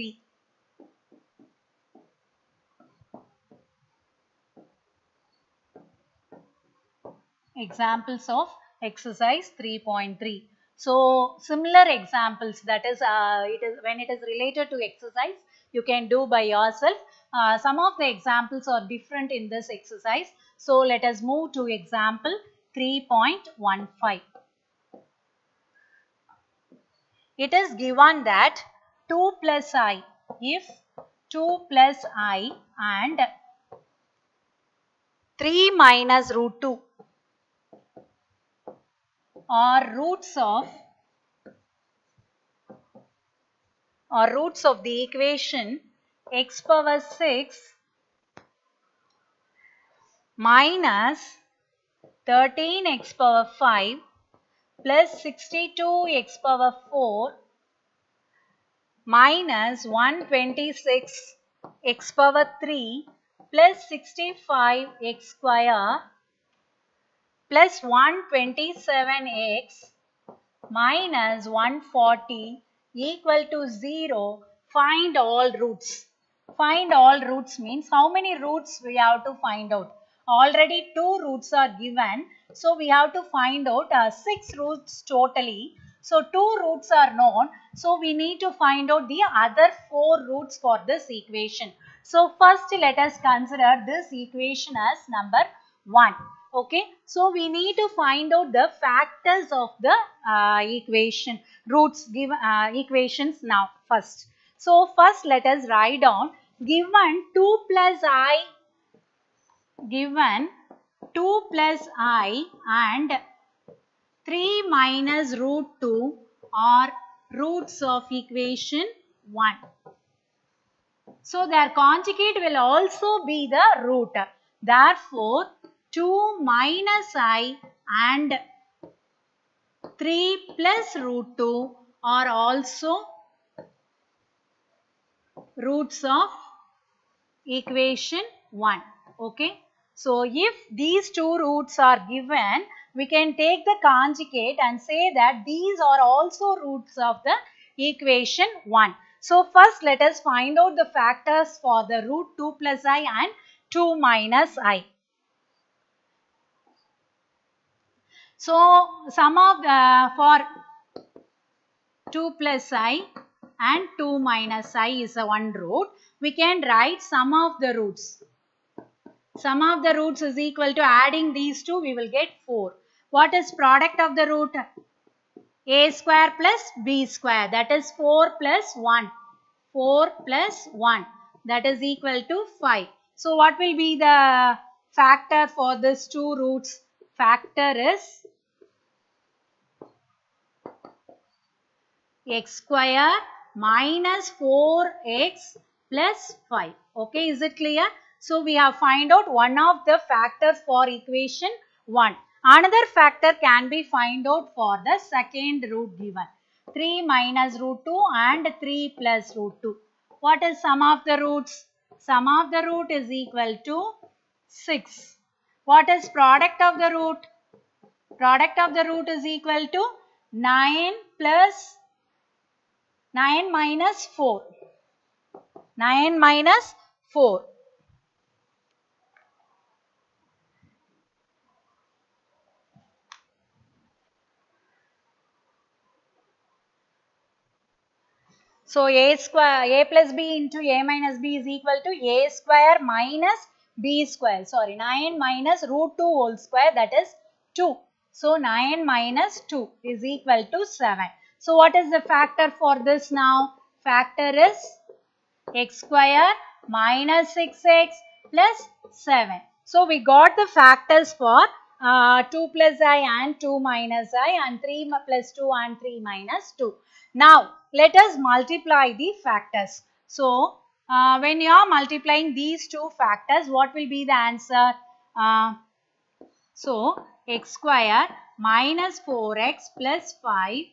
3.3. Examples of exercise 3.3. So similar examples that is, uh, it is when it is related to exercise you can do by yourself. Uh, some of the examples are different in this exercise. So let us move to example 3.15. It is given that 2 plus i. If 2 plus i and 3 minus root 2 are roots of or roots of the equation x power 6 minus 13x power 5 plus 62x power 4 minus 126x power 3 plus 65x square plus 127x minus 140 equal to 0 find all roots. Find all roots means how many roots we have to find out? Already two roots are given. So we have to find out uh, six roots totally so two roots are known. So we need to find out the other four roots for this equation. So first let us consider this equation as number 1 okay? So we need to find out the factors of the uh, equation roots given uh, equations now first. So first let us write down given 2 plus i given 2 plus i and 3 minus root 2 are roots of equation 1 so their conjugate will also be the root therefore 2 minus i and 3 plus root 2 are also roots of equation 1. Okay. So, if these two roots are given, we can take the conjugate and say that these are also roots of the equation 1. So, first let us find out the factors for the root 2 plus i and 2 minus i. So, sum of the for 2 plus i and 2 minus i is a one root. We can write sum of the roots. Sum of the roots is equal to adding these two we will get 4. What is product of the root? a square plus b square that is 4 plus 1. 4 plus 1 that is equal to 5. So, what will be the factor for these two roots? Factor is x square minus 4x plus 5. Okay, is it clear? So, we have find out one of the factors for equation 1. Another factor can be find out for the second root given. 3 minus root 2 and 3 plus root 2. What is sum of the roots? Sum of the root is equal to 6. What is product of the root? Product of the root is equal to 9 plus 9 minus 4. 9 minus 4. So, a square, a plus b into a minus b is equal to a square minus b square. Sorry, 9 minus root 2 whole square that is 2. So, 9 minus 2 is equal to 7. So, what is the factor for this now? Factor is x square minus 6x plus 7. So, we got the factors for uh, 2 plus i and 2 minus i and 3 plus 2 and 3 minus 2. Now, let us multiply the factors. So, uh, when you are multiplying these two factors, what will be the answer? Uh, so, x square minus 4x plus 5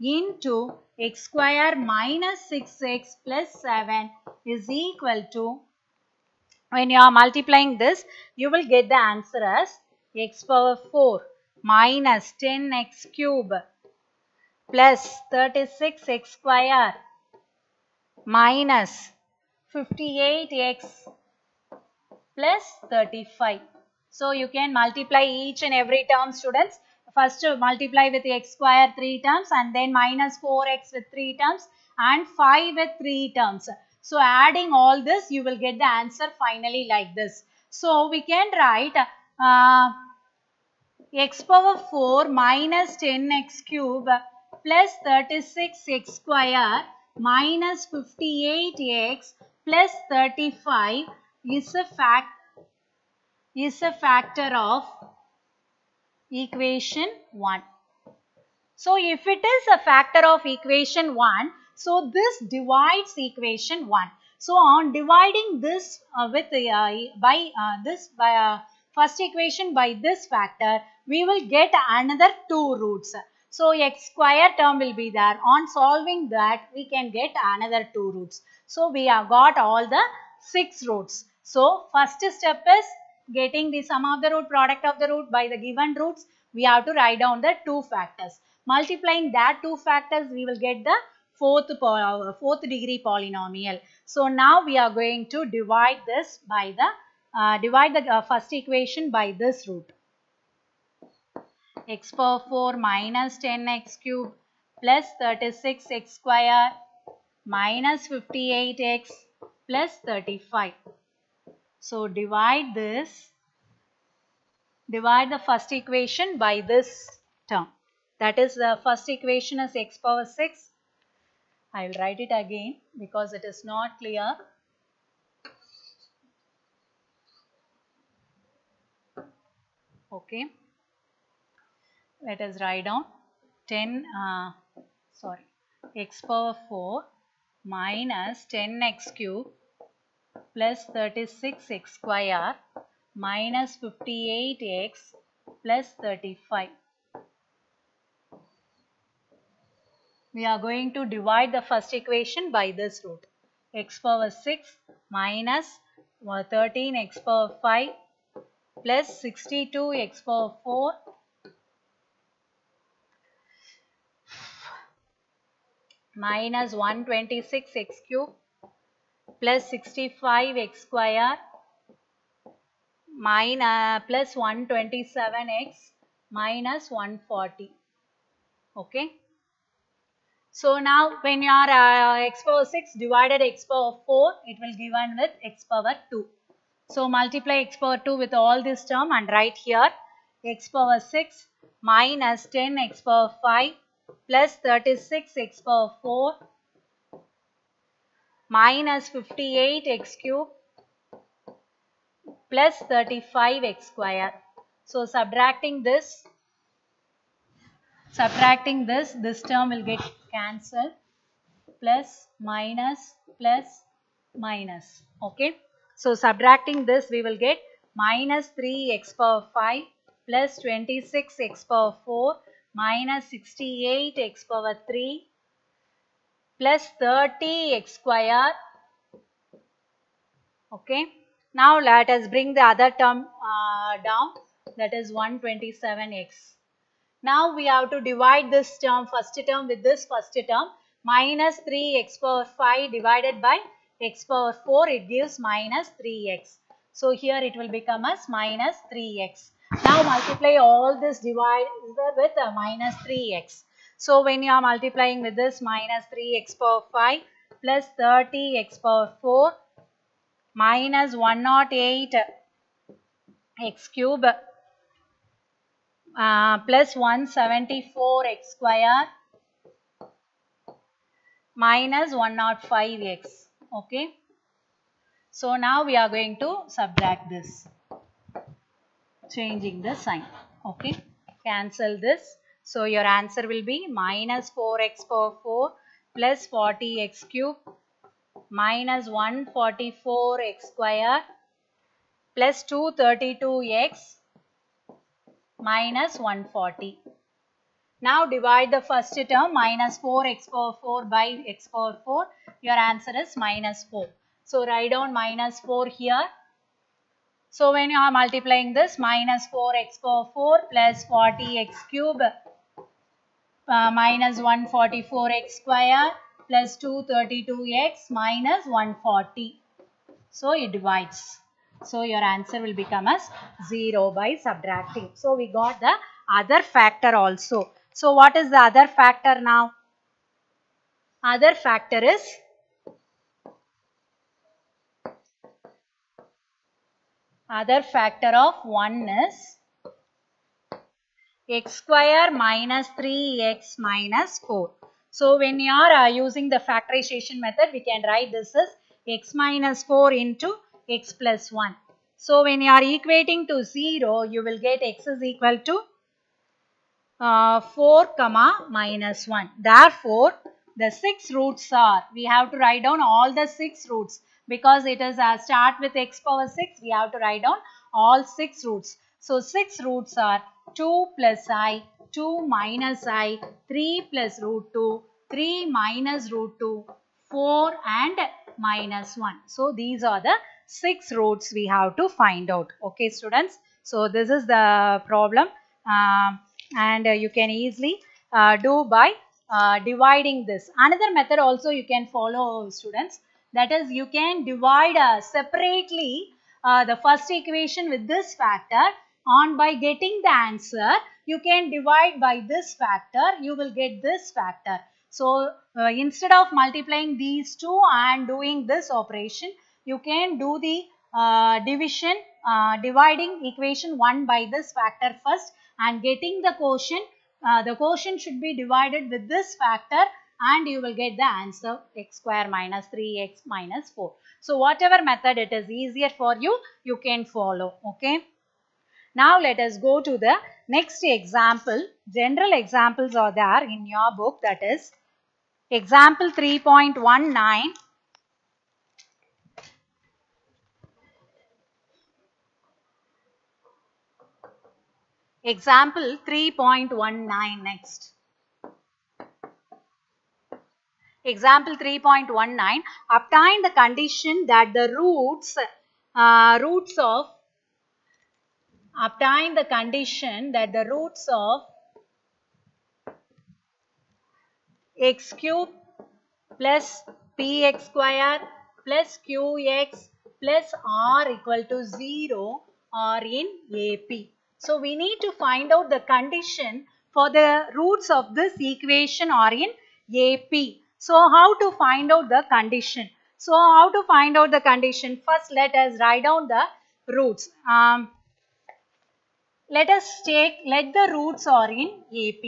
into x square minus 6x plus 7 is equal to, when you are multiplying this, you will get the answer as x power 4 minus 10x cube plus 36x square minus 58x plus 35. So you can multiply each and every term students. First multiply with x square 3 terms and then minus 4x with 3 terms and 5 with 3 terms. So adding all this you will get the answer finally like this. So we can write uh, x power 4 minus 10x cube plus 36x square minus 58x plus 35 is a fact is a factor of equation 1. So if it is a factor of equation 1, so this divides equation 1. So on dividing this uh, with uh, by uh, this by uh, first equation by this factor, we will get another two roots. So x square term will be there. On solving that, we can get another two roots. So we have got all the six roots. So first step is getting the sum of the root product of the root by the given roots. We have to write down the two factors. Multiplying that two factors, we will get the fourth, fourth degree polynomial. So now we are going to divide this by the, uh, divide the uh, first equation by this root. X power 4 minus 10x cube plus 36x square minus 58x plus 35. So divide this, divide the first equation by this term. That is the first equation is x power 6 I will write it again because it is not clear. Okay. Let us write down 10, uh, sorry, x power 4 minus 10x cube plus 36x square minus 58x plus 35. we are going to divide the first equation by this root. x power 6 minus 13 x power 5 plus 62 x power 4 minus 126 x cube plus 65 x square minus plus 127 x minus 140 okay so now when you are uh, x power 6 divided x power 4, it will given with x power 2. So multiply x power 2 with all this term and write here x power 6 minus 10 x power 5 plus 36 x power 4 minus 58 x cube plus 35 x square. So subtracting this subtracting this, this term will get cancelled plus minus plus minus. Okay. So subtracting this we will get minus 3x power 5 plus 26x power 4 minus 68x power 3 plus 30x square. Okay. Now let us bring the other term uh, down that is 127x. Now we have to divide this term, first term with this first term. Minus 3x power 5 divided by x power 4, it gives minus 3x. So here it will become as minus 3x. Now multiply all this divide with a minus 3x. So when you are multiplying with this minus 3x power 5 plus 30x power 4 minus 108 x cube uh, plus 174 x square minus 105x. Okay. So now we are going to subtract this. Changing the sign. Okay. Cancel this. So your answer will be minus 4x power 4 plus 40x cube minus 144x square plus 232x minus 140. Now divide the first term minus 4x power 4 by x power 4. Your answer is minus 4. So write down minus 4 here. So when you are multiplying this minus 4x power 4 plus 40x cube uh, minus 144x square plus 232x minus 140. So it divides. So your answer will become as 0 by subtracting. So we got the other factor also. So what is the other factor now? Other factor is other factor of 1 is x square minus 3x minus 4. So when you are uh, using the factorization method, we can write this as x minus 4 into x plus 1. So when you are equating to 0, you will get x is equal to uh, 4 comma minus 1. Therefore, the 6 roots are, we have to write down all the 6 roots because it is a start with x power 6, we have to write down all 6 roots. So 6 roots are 2 plus i, 2 minus i, 3 plus root 2, 3 minus root 2, 4 and minus 1. So these are the 6 roots we have to find out. Okay students. So this is the problem uh, and uh, you can easily uh, do by uh, dividing this. Another method also you can follow students. That is you can divide uh, separately uh, the first equation with this factor. On by getting the answer you can divide by this factor you will get this factor. So uh, instead of multiplying these two and doing this operation you can do the uh, division uh, dividing equation 1 by this factor first and getting the quotient. Uh, the quotient should be divided with this factor and you will get the answer x square minus 3x minus 4. So whatever method it is easier for you, you can follow. Okay. Now let us go to the next example. General examples are there in your book that is example 3.19. Example 3.19 next. Example 3.19 obtain the condition that the roots uh, roots of obtain the condition that the roots of x cube plus px square plus qx plus r equal to 0 are in AP. So we need to find out the condition for the roots of this equation are in AP. So how to find out the condition? So how to find out the condition? First let us write down the roots. Um, let us take, let the roots are in AP.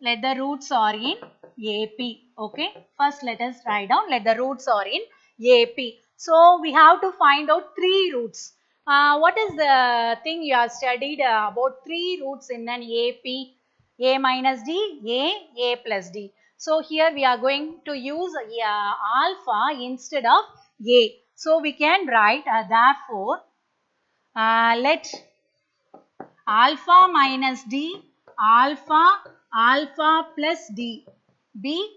Let the roots are in AP. Okay. First let us write down, let the roots are in AP. So we have to find out three roots. Uh, what is the thing you have studied uh, about three roots in an AP? A minus D, A, A plus D. So here we are going to use uh, alpha instead of A. So we can write uh, therefore uh, let alpha minus D, alpha, alpha plus D be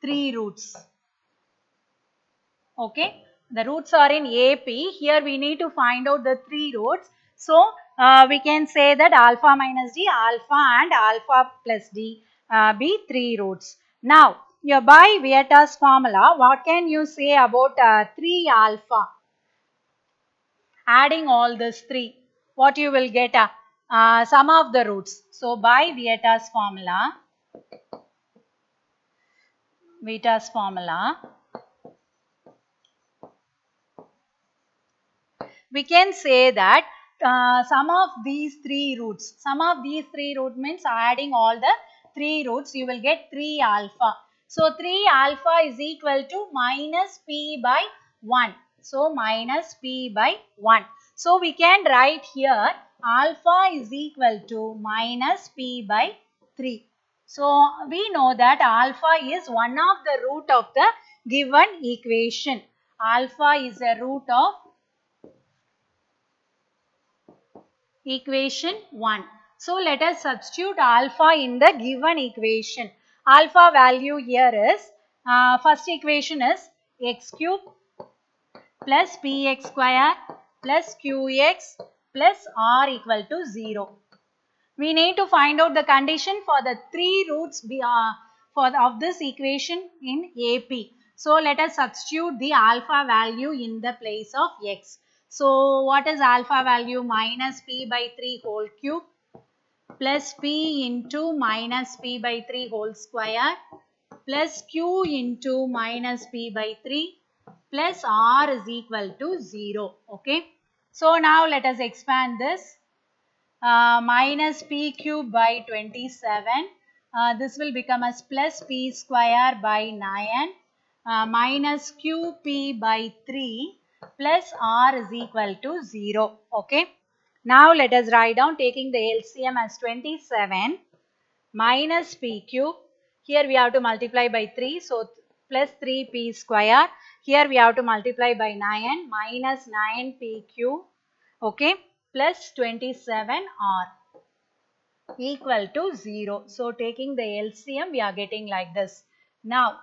three roots. Okay. The roots are in AP. Here we need to find out the three roots. So, uh, we can say that alpha minus D, alpha and alpha plus D uh, be three roots. Now, by Vieta's formula, what can you say about uh, 3 alpha? Adding all this 3, what you will get? Uh, uh, sum of the roots. So, by Vieta's formula, Vieta's formula, we can say that uh, sum of these three roots, sum of these three roots means adding all the three roots, you will get 3 alpha. So, 3 alpha is equal to minus p by 1. So, minus p by 1. So, we can write here alpha is equal to minus p by 3. So, we know that alpha is one of the root of the given equation. Alpha is a root of equation 1. So, let us substitute alpha in the given equation. Alpha value here is, uh, first equation is x cube plus px square plus qx plus r equal to 0. we need to find out the condition for the three roots be, uh, for the, of this equation in AP. So let us substitute the alpha value in the place of x. So what is alpha value? Minus p by 3 whole cube plus p into minus p by 3 whole square plus q into minus p by 3 plus r is equal to 0. Okay. So now let us expand this. Uh, minus p cube by 27. Uh, this will become as plus p square by 9 uh, minus qp by 3 plus r is equal to 0. Okay. Now let us write down taking the LCM as 27 minus p cube. Here we have to multiply by 3. So plus 3p square. Here we have to multiply by 9 minus 9p cube. Okay plus 27r equal to 0. So taking the LCM we are getting like this. Now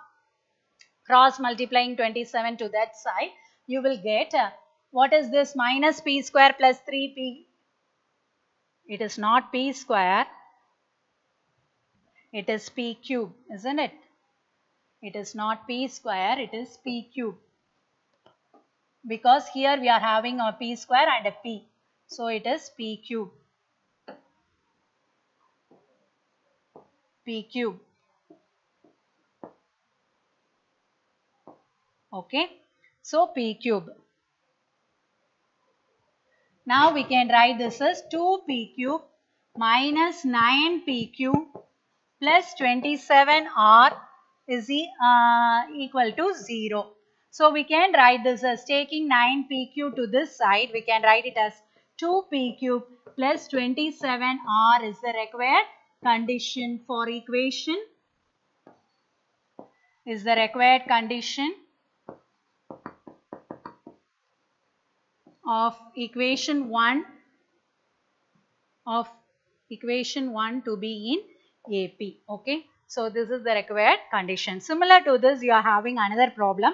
cross multiplying 27 to that side you will get uh, what is this minus p square plus 3p. It is not p square. It is p cube isn't it? It is not p square it is p cube because here we are having a p square and a p so it is p cube. p cube. Okay. So p cube. Now we can write this as 2p cube minus 9p cube plus 27r is uh, equal to 0. So we can write this as taking 9p cube to this side. We can write it as 2p cube plus 27r is the required condition for equation is the required condition of equation 1 of equation 1 to be in AP okay so this is the required condition similar to this you are having another problem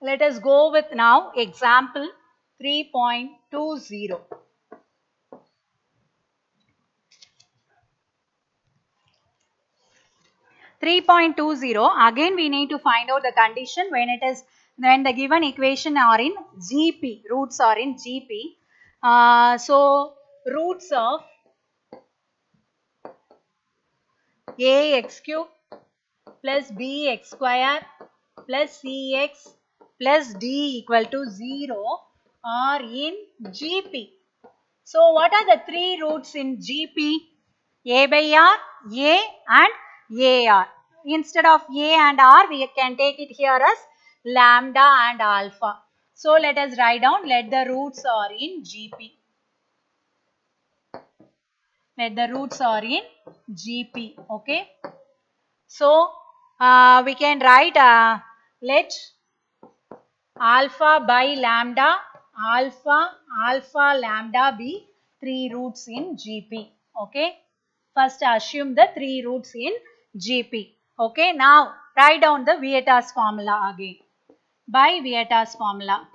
let us go with now example 3.20. Three point two zero. Again, we need to find out the condition when it is when the given equation are in GP. Roots are in GP. Uh, so roots of ax cube plus bx square plus cx plus d equal to 0 are in GP. So what are the three roots in GP? A by R, A and AR. Instead of A and R, we can take it here as lambda and alpha. So let us write down, let the roots are in GP. Let the roots are in GP. Okay. So uh, we can write, uh, let alpha by lambda alpha, alpha, lambda be three roots in GP. Okay. First assume the three roots in GP. Okay. Now write down the Vieta's formula again. By Vieta's formula.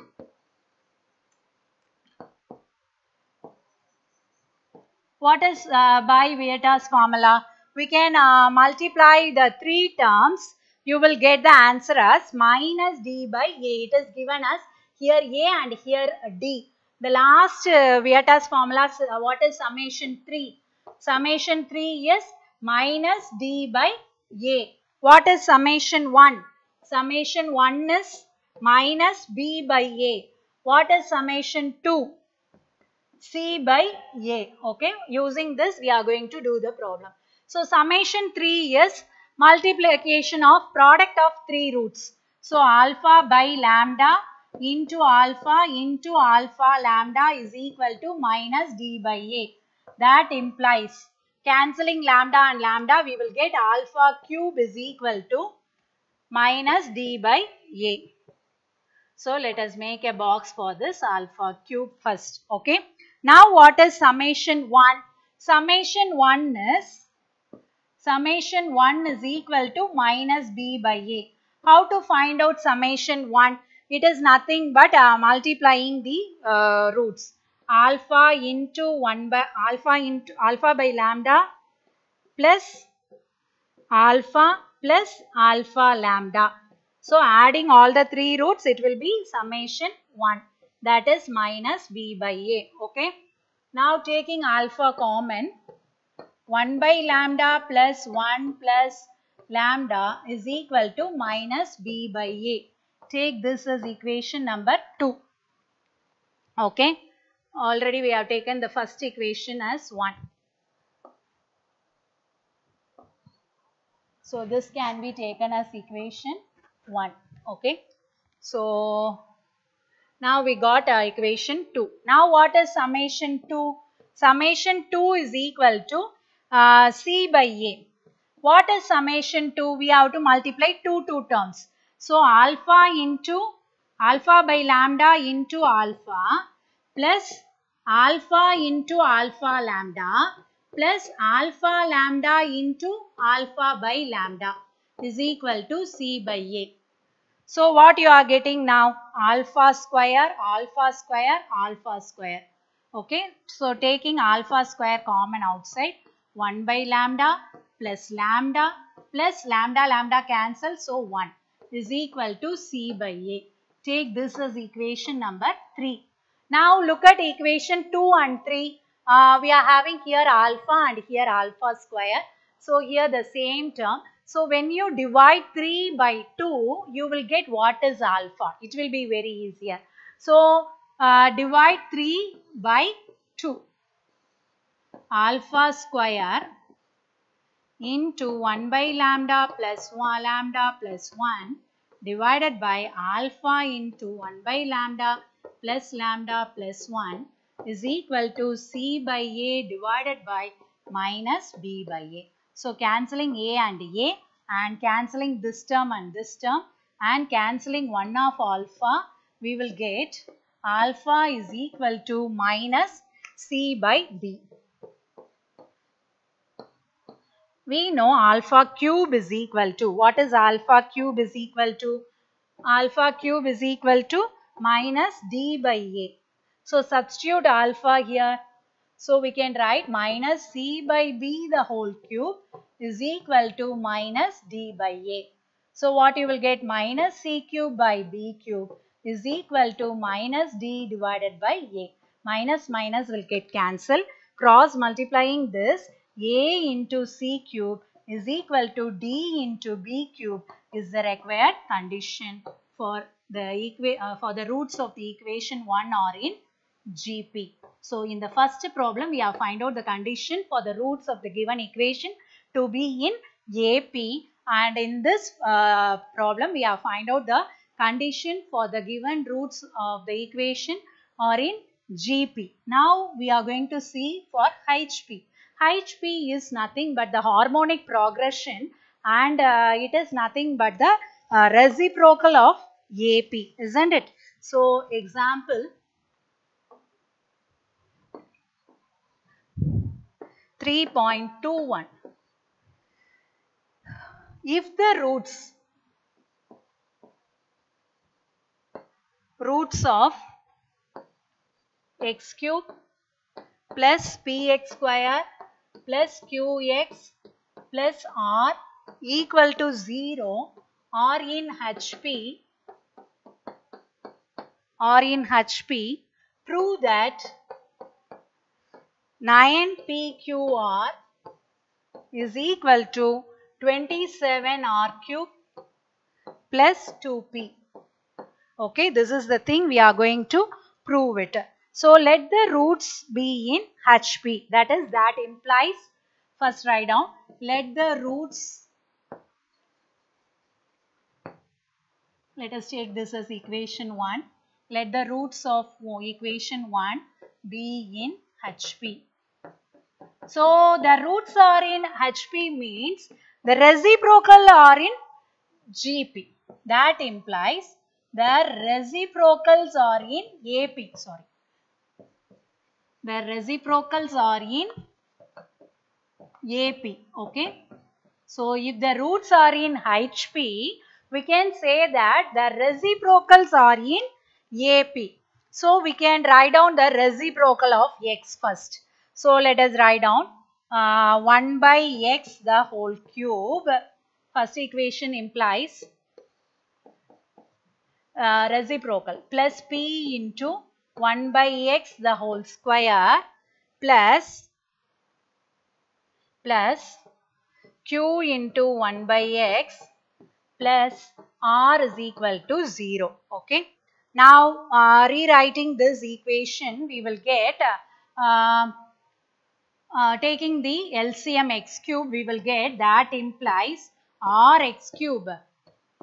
What is uh, by Vieta's formula? We can uh, multiply the three terms. You will get the answer as minus d by a. It is given as here A and here D. The last uh, Vieta's formula, uh, what is summation 3? Summation 3 is minus D by A. What is summation 1? Summation 1 is minus B by A. What is summation 2? C by A. Okay. Using this, we are going to do the problem. So, summation 3 is multiplication of product of three roots. So, alpha by lambda into alpha into alpha lambda is equal to minus d by a. That implies cancelling lambda and lambda we will get alpha cube is equal to minus d by a. So let us make a box for this alpha cube first. Okay. Now what is summation 1? Summation 1 is summation 1 is equal to minus b by a. How to find out summation 1? It is nothing but uh, multiplying the uh, roots. alpha into 1 by alpha into alpha by lambda plus alpha plus alpha lambda. So adding all the three roots it will be summation 1 that is minus b by a okay. Now taking alpha common 1 by lambda plus 1 plus lambda is equal to minus b by a. Take this as equation number 2. Okay. Already we have taken the first equation as 1. So this can be taken as equation 1. Okay. So now we got our equation 2. Now what is summation 2? Summation 2 is equal to uh, C by A. What is summation 2? We have to multiply two two terms. So alpha into alpha by lambda into alpha plus alpha into alpha lambda plus alpha lambda into alpha by lambda is equal to C by A. So what you are getting now? Alpha square, alpha square, alpha square. Okay. So taking alpha square common outside 1 by lambda plus lambda plus lambda lambda cancel so 1 is equal to C by A. Take this as equation number 3. Now look at equation 2 and 3. Uh, we are having here alpha and here alpha square. So here the same term. So when you divide 3 by 2, you will get what is alpha. It will be very easier. So uh, divide 3 by 2. Alpha square into 1 by lambda plus 1 lambda plus 1 divided by alpha into 1 by lambda plus lambda plus 1 is equal to C by A divided by minus B by A. So cancelling A and A and cancelling this term and this term and cancelling 1 of alpha we will get alpha is equal to minus C by B. We know alpha cube is equal to, what is alpha cube is equal to? Alpha cube is equal to minus d by a. So substitute alpha here. So we can write minus c by b the whole cube is equal to minus d by a. So what you will get minus c cube by b cube is equal to minus d divided by a. Minus minus will get cancelled. Cross multiplying this a into c cube is equal to d into b cube is the required condition for the uh, for the roots of the equation 1 are in GP. So in the first problem we have find out the condition for the roots of the given equation to be in AP and in this uh, problem we have find out the condition for the given roots of the equation are in GP. Now we are going to see for HP. HP is nothing but the harmonic progression and uh, it is nothing but the uh, reciprocal of AP, isn't it? So, example 3.21. If the roots roots of x cube plus px square plus qx plus r equal to 0 r in HP or in HP prove that 9pqr is equal to 27r cube plus 2p. Okay, this is the thing we are going to prove it. So let the roots be in HP. That is, that implies, first write down, let the roots, let us take this as equation 1. Let the roots of equation 1 be in HP. So the roots are in HP means the reciprocal are in GP. That implies the reciprocals are in AP. Sorry the reciprocals are in AP. Okay. So, if the roots are in HP, we can say that the reciprocals are in AP. So we can write down the reciprocal of x first. So let us write down uh, 1 by x the whole cube. First equation implies uh, reciprocal plus p into 1 by x the whole square plus plus q into 1 by x plus r is equal to 0. Okay. Now, uh, rewriting this equation, we will get, uh, uh, taking the LCM x cube, we will get that implies r x cube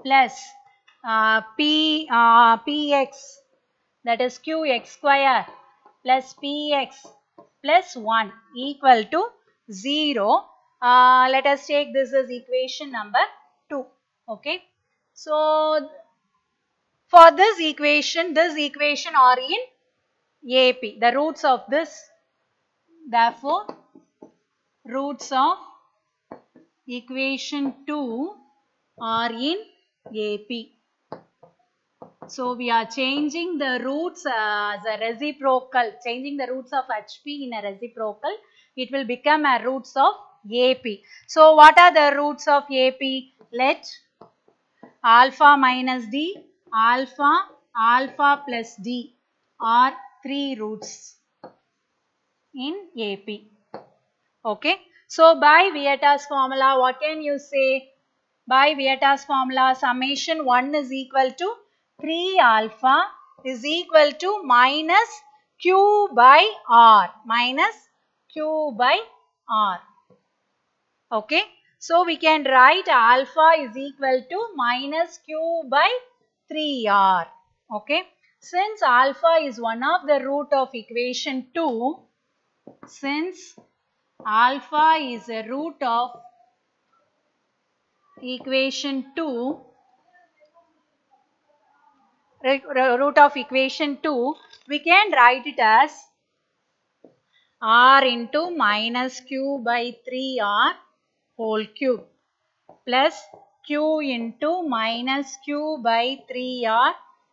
plus uh, p uh, px that is qx square plus px plus 1 equal to 0. Uh, let us take this as equation number 2. Okay. So, for this equation, this equation are in AP. The roots of this, therefore, roots of equation 2 are in AP. So, we are changing the roots as a reciprocal, changing the roots of HP in a reciprocal. It will become a roots of AP. So, what are the roots of AP? Let alpha minus D alpha, alpha plus d are three roots in AP. Okay. So, by Vieta's formula, what can you say? By Vieta's formula, summation 1 is equal to 3 alpha is equal to minus q by r, minus q by r. Okay. So, we can write alpha is equal to minus q by 3r. Okay. Since alpha is one of the root of equation 2, since alpha is a root of equation 2, root of equation 2, we can write it as r into minus q by 3r whole cube plus q into minus q by 3r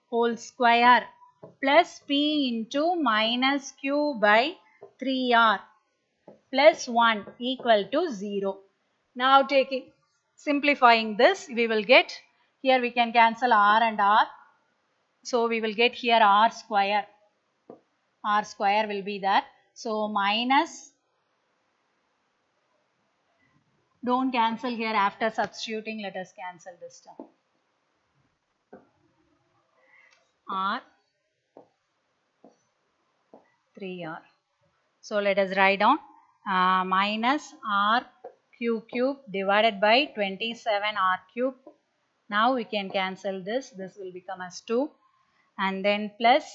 whole square plus p into minus q by 3r plus 1 equal to 0. Now taking simplifying this we will get here we can cancel r and r. So we will get here r square r square will be there. So minus don't cancel here after substituting let us cancel this term r 3r so let us write down uh, minus r q cube divided by 27 r cube. Now we can cancel this. This will become as 2 and then plus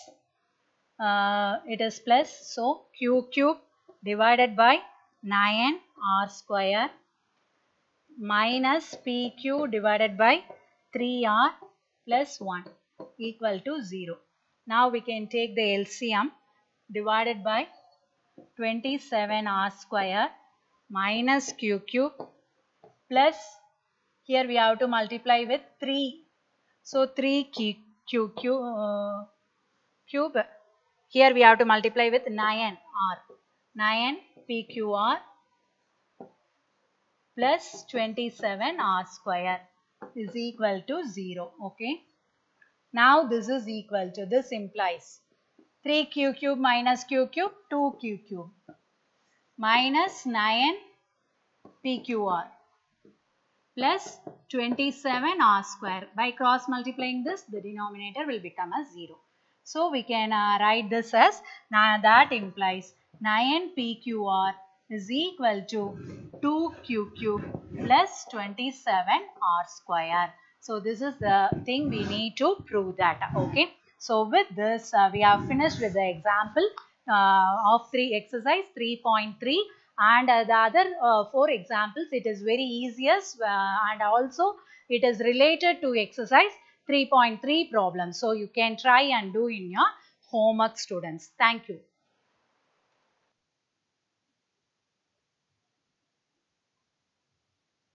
uh, it is plus. So q cube divided by 9 r square minus pq divided by 3r plus 1 equal to 0. Now we can take the LCM divided by 27r square minus q cube plus here we have to multiply with 3. So 3 q, q, q uh, cube here we have to multiply with 9r 9 pqr plus 27 r square is equal to 0. Okay. Now this is equal to, this implies 3q cube minus q cube 2q cube minus 9 pqr plus 27 r square. By cross multiplying this, the denominator will become a 0. So we can uh, write this as, that implies 9 pqr is equal to 2q cube plus 27r square. So this is the thing we need to prove that. Okay. So with this uh, we have finished with the example uh, of 3 exercise 3.3 and uh, the other uh, 4 examples it is very easiest uh, and also it is related to exercise 3.3 problems. So you can try and do in your homework students. Thank you.